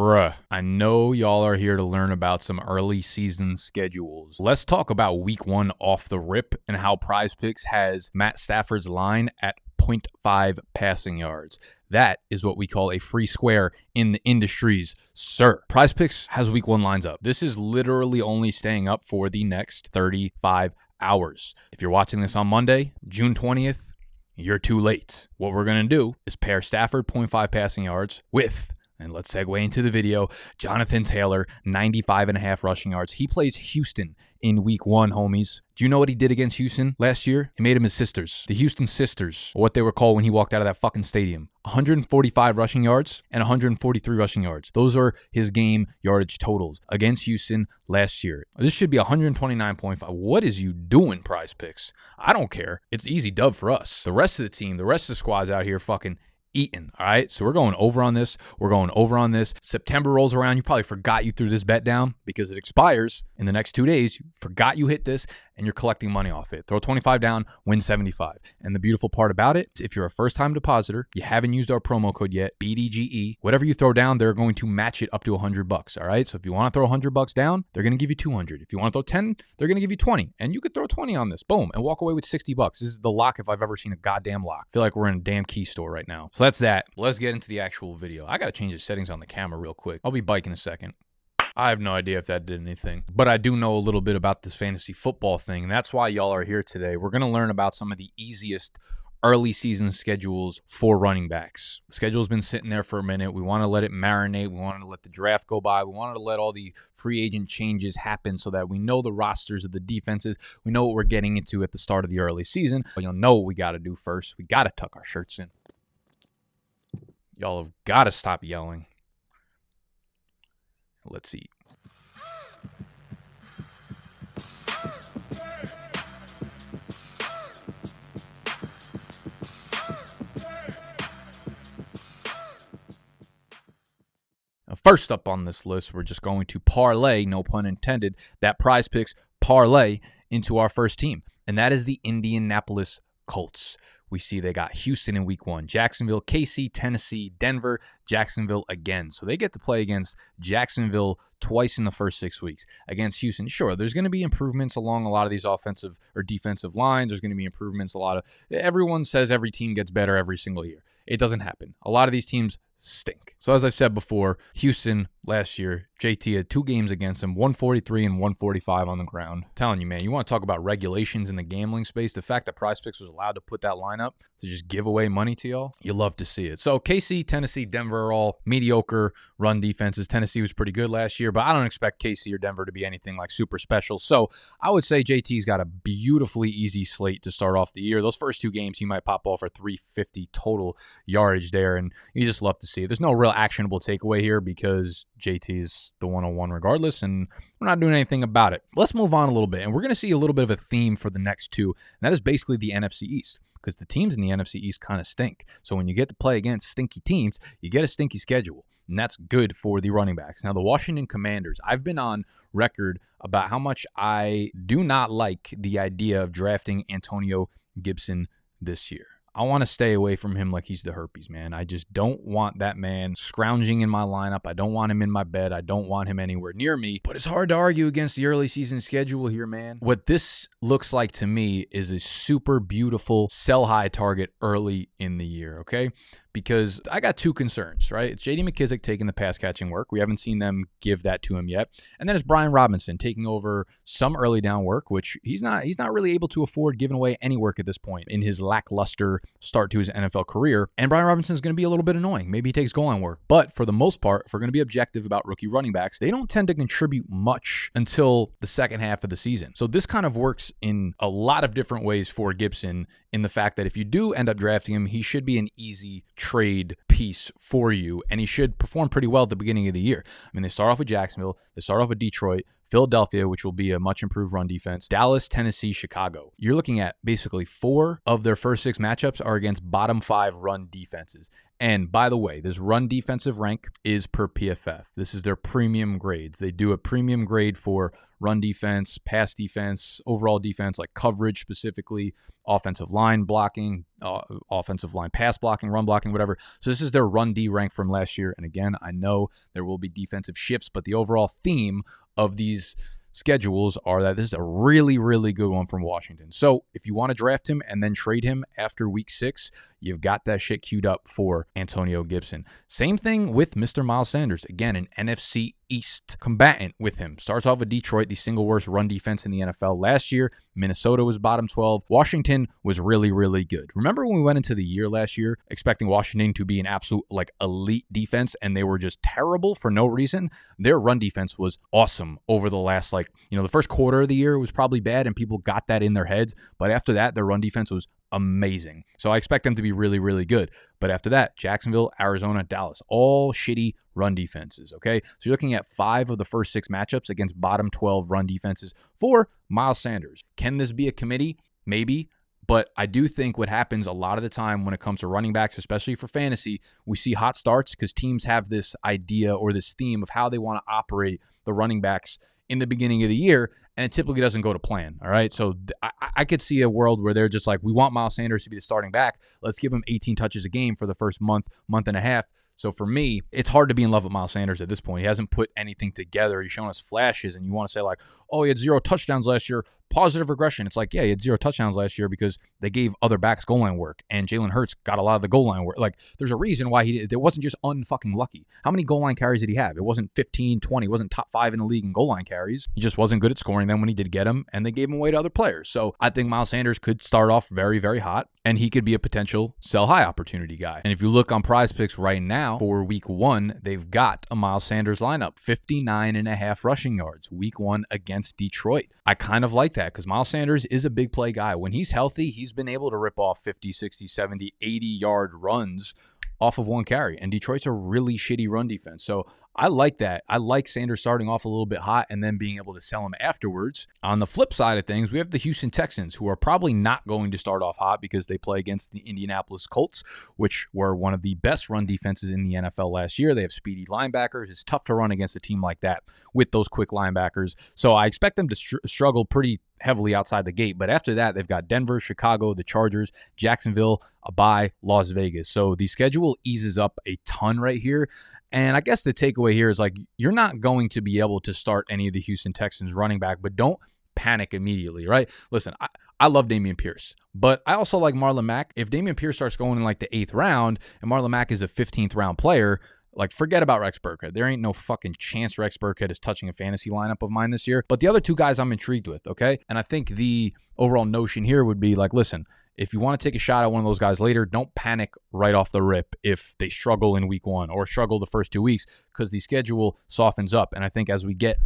Bruh, I know y'all are here to learn about some early season schedules. Let's talk about week one off the rip and how Prize Picks has Matt Stafford's line at 0.5 passing yards. That is what we call a free square in the industries, sir. Prize Picks has week one lines up. This is literally only staying up for the next 35 hours. If you're watching this on Monday, June 20th, you're too late. What we're going to do is pair Stafford 0.5 passing yards with and let's segue into the video. Jonathan Taylor, 95 and a half rushing yards. He plays Houston in week one, homies. Do you know what he did against Houston last year? He made him his sisters, the Houston sisters, or what they were called when he walked out of that fucking stadium. 145 rushing yards and 143 rushing yards. Those are his game yardage totals against Houston last year. This should be 129.5. What is you doing, prize picks? I don't care. It's easy dub for us. The rest of the team, the rest of the squad's out here fucking eaten. All right. So we're going over on this. We're going over on this. September rolls around. You probably forgot you threw this bet down because it expires in the next two days. You forgot you hit this and you're collecting money off it. Throw 25 down, win 75. And the beautiful part about it, if you're a first time depositor, you haven't used our promo code yet, BDGE, whatever you throw down, they're going to match it up to 100 bucks. All right. So if you want to throw 100 bucks down, they're going to give you 200. If you want to throw 10, they're going to give you 20. And you could throw 20 on this. Boom. And walk away with 60 bucks. This is the lock if I've ever seen a goddamn lock. I feel like we're in a damn key store right now. So that's that. Let's get into the actual video. I got to change the settings on the camera real quick. I'll be biking in a second. I have no idea if that did anything, but I do know a little bit about this fantasy football thing. And that's why y'all are here today. We're going to learn about some of the easiest early season schedules for running backs. The schedule's been sitting there for a minute. We want to let it marinate. We wanted to let the draft go by. We wanted to let all the free agent changes happen so that we know the rosters of the defenses. We know what we're getting into at the start of the early season. But you'll know what we got to do first. We got to tuck our shirts in. Y'all have got to stop yelling. Let's eat. First up on this list, we're just going to parlay, no pun intended, that prize picks parlay into our first team, and that is the Indianapolis Colts we see they got Houston in week one, Jacksonville, KC, Tennessee, Denver, Jacksonville again. So they get to play against Jacksonville twice in the first six weeks. Against Houston, sure, there's going to be improvements along a lot of these offensive or defensive lines. There's going to be improvements. A lot of everyone says every team gets better every single year. It doesn't happen. A lot of these teams stink. So as I said before, Houston last year, JT had two games against him, 143 and 145 on the ground. I'm telling you, man, you want to talk about regulations in the gambling space? The fact that Prize Picks was allowed to put that lineup to just give away money to y'all, you love to see it. So KC, Tennessee, Denver are all mediocre run defenses. Tennessee was pretty good last year, but I don't expect KC or Denver to be anything like super special. So I would say JT's got a beautifully easy slate to start off the year. Those first two games, he might pop off for 350 total yardage there, and you just love to see. There's no real actionable takeaway here because JT's the 101 regardless, and we're not doing anything about it. Let's move on a little bit, and we're going to see a little bit of a theme for the next two, and that is basically the NFC East because the teams in the NFC East kind of stink. So when you get to play against stinky teams, you get a stinky schedule, and that's good for the running backs. Now, the Washington Commanders, I've been on record about how much I do not like the idea of drafting Antonio Gibson this year. I want to stay away from him like he's the herpes, man. I just don't want that man scrounging in my lineup. I don't want him in my bed. I don't want him anywhere near me. But it's hard to argue against the early season schedule here, man. What this looks like to me is a super beautiful sell high target early in the year, okay? because I got two concerns, right? It's JD McKissic taking the pass catching work. We haven't seen them give that to him yet. And then it's Brian Robinson taking over some early down work, which he's not he's not really able to afford giving away any work at this point in his lackluster start to his NFL career. And Brian Robinson is going to be a little bit annoying. Maybe he takes goal line work. But for the most part, if we're going to be objective about rookie running backs, they don't tend to contribute much until the second half of the season. So this kind of works in a lot of different ways for Gibson in the fact that if you do end up drafting him, he should be an easy trade piece for you, and he should perform pretty well at the beginning of the year. I mean, they start off with Jacksonville, they start off with Detroit, Philadelphia, which will be a much improved run defense, Dallas, Tennessee, Chicago. You're looking at basically four of their first six matchups are against bottom five run defenses. And by the way, this run defensive rank is per PFF. This is their premium grades. They do a premium grade for run defense, pass defense, overall defense, like coverage specifically, offensive line blocking, uh, offensive line pass blocking, run blocking, whatever. So this is their run D rank from last year. And again, I know there will be defensive shifts, but the overall theme of these schedules are that this is a really, really good one from Washington. So if you want to draft him and then trade him after week six, you've got that shit queued up for Antonio Gibson. Same thing with Mr. Miles Sanders. Again, an NFC East combatant with him. Starts off with Detroit, the single worst run defense in the NFL last year. Minnesota was bottom 12. Washington was really, really good. Remember when we went into the year last year expecting Washington to be an absolute like elite defense and they were just terrible for no reason? Their run defense was awesome over the last like, you know, the first quarter of the year was probably bad and people got that in their heads, but after that their run defense was amazing. So I expect them to be really, really good. But after that, Jacksonville, Arizona, Dallas, all shitty run defenses. Okay. So you're looking at five of the first six matchups against bottom 12 run defenses for Miles Sanders. Can this be a committee? Maybe. But I do think what happens a lot of the time when it comes to running backs, especially for fantasy, we see hot starts because teams have this idea or this theme of how they want to operate the running backs in the beginning of the year, and it typically doesn't go to plan. All right. So th- I, I could see a world where they're just like, we want Miles Sanders to be the starting back. Let's give him 18 touches a game for the first month, month and a half. So for me, it's hard to be in love with Miles Sanders at this point. He hasn't put anything together. He's shown us flashes, and you want to say, like, oh, he had zero touchdowns last year positive regression. It's like, yeah, he had zero touchdowns last year because they gave other backs goal line work, and Jalen Hurts got a lot of the goal line work. Like, there's a reason why he. It wasn't just unfucking lucky. How many goal line carries did he have? It wasn't 15, 20. It wasn't top five in the league in goal line carries. He just wasn't good at scoring them when he did get them, and they gave him away to other players. So I think Miles Sanders could start off very, very hot, and he could be a potential sell high opportunity guy. And if you look on Prize Picks right now for Week One, they've got a Miles Sanders lineup, 59 and a half rushing yards, Week One against Detroit. I kind of like that because Miles Sanders is a big play guy. When he's healthy, he's been able to rip off 50, 60, 70, 80 yard runs off of one carry. And Detroit's a really shitty run defense. So I like that. I like Sanders starting off a little bit hot and then being able to sell him afterwards. On the flip side of things, we have the Houston Texans, who are probably not going to start off hot because they play against the Indianapolis Colts, which were one of the best run defenses in the NFL last year. They have speedy linebackers. It's tough to run against a team like that with those quick linebackers. So I expect them to str- struggle pretty heavily outside the gate. But after that, they've got Denver, Chicago, the Chargers, Jacksonville, a bye, Las Vegas. So the schedule eases up a ton right here. And I guess the takeaway here is like you're not going to be able to start any of the Houston Texans running back, but don't panic immediately, right? Listen, I, I love Dameon Pierce, but I also like Marlon Mack. If Dameon Pierce starts going in like the eighth round and Marlon Mack is a 15th round player, like, forget about Rex Burkhead. There ain't no fucking chance Rex Burkhead is touching a fantasy lineup of mine this year. But the other two guys I'm intrigued with, okay? And I think the overall notion here would be like, listen, if you want to take a shot at one of those guys later, don't panic right off the rip if they struggle in week one or struggle the first two weeks because the schedule softens up. And I think as we get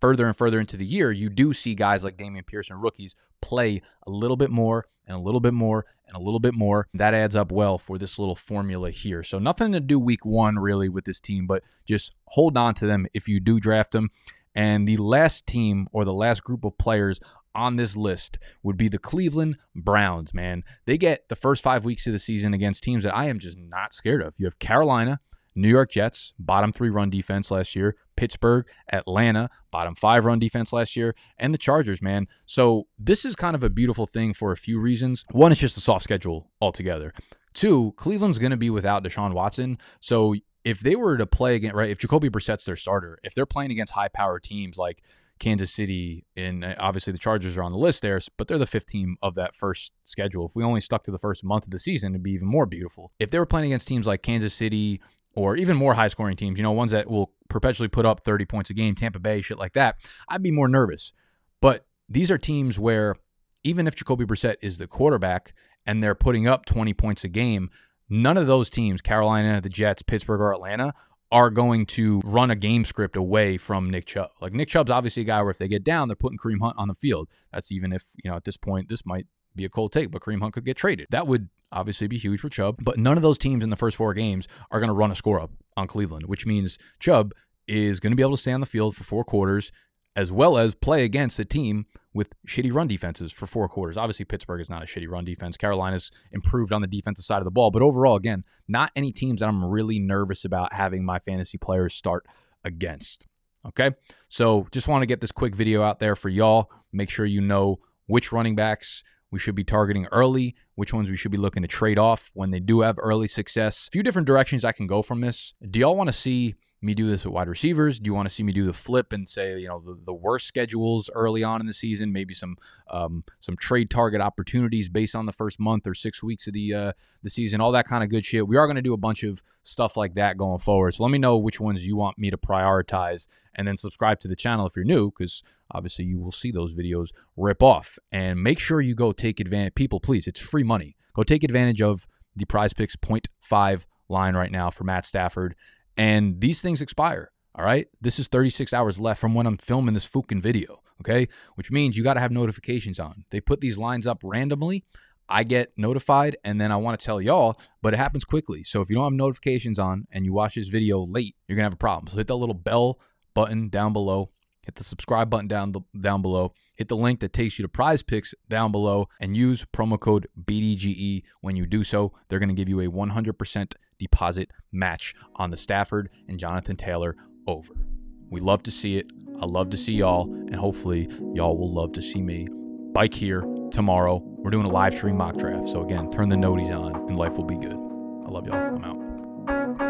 further and further into the year, you do see guys like Dameon Pierce, rookies, play a little bit more and a little bit more and a little bit more. That adds up well for this little formula here. So nothing to do week one really with this team, but just hold on to them if you do draft them. And the last team or the last group of players on this list would be the Cleveland Browns, man. They get the first five weeks of the season against teams that I am just not scared of. You have Carolina, New York Jets, bottom three run defense last year, Pittsburgh, Atlanta, bottom five run defense last year, and the Chargers, man. So this is kind of a beautiful thing for a few reasons. One, it's just a soft schedule altogether. Two, Cleveland's going to be without Deshaun Watson. So if they were to play again, right, if Jacoby Brissett's their starter, if they're playing against high power teams like Kansas City, and uh, obviously the Chargers are on the list there, but they're the fifth team of that first schedule. If we only stuck to the first month of the season, it'd be even more beautiful. If they were playing against teams like Kansas City or even more high scoring teams, you know, ones that will perpetually put up 30 points a game, Tampa Bay, shit like that, I'd be more nervous. But these are teams where even if Jacoby Brissett is the quarterback and they're putting up 20 points a game, none of those teams, Carolina, the Jets, Pittsburgh, or Atlanta, are going to run a game script away from Nick Chubb. Like Nick Chubb's obviously a guy where if they get down, they're putting Kareem Hunt on the field. That's even if, you know, at this point, this might be a cold take, but Kareem Hunt could get traded. That would obviously be huge for Chubb. But none of those teams in the first four games are going to run a score up on Cleveland, which means Chubb is going to be able to stay on the field for four quarters as well as play against a team with shitty run defenses for four quarters. Obviously, Pittsburgh is not a shitty run defense. Carolina's improved on the defensive side of the ball, but overall, again, not any teams that I'm really nervous about having my fantasy players start against. Okay. So just want to get this quick video out there for y'all. Make sure you know which running backs we should be targeting early, which ones we should be looking to trade off when they do have early success. A few different directions I can go from this. Do y'all want to see me do this with wide receivers? Do you want to see me do the flip and say, you know, the, the worst schedules early on in the season, maybe some um, some trade target opportunities based on the first month or six weeks of the uh, the season, all that kind of good shit. We are going to do a bunch of stuff like that going forward. So let me know which ones you want me to prioritize, and then subscribe to the channel if you're new, because obviously you will see those videos rip off. And make sure you go take advantage. People, please, it's free money. Go take advantage of the Prize Picks 0.5 line right now for Matt Stafford and these things expire. All right. This is 36 hours left from when I'm filming this fucking video. Okay. Which means you got to have notifications on. They put these lines up randomly. I get notified and then I want to tell y'all, but it happens quickly. So if you don't have notifications on and you watch this video late, you're going to have a problem. So hit that little bell button down below, hit the subscribe button down, down below, hit the link that takes you to prize picks down below, and use promo code BDGE when you do so. They're going to give you a 100% deposit match on the Stafford and Jonathan Taylor over. We love to see it. I love to see y'all, and hopefully, y'all will love to see me. Bike here tomorrow. We're doing a live stream mock draft. So, again, turn the noties on, and life will be good. I love y'all. I'm out.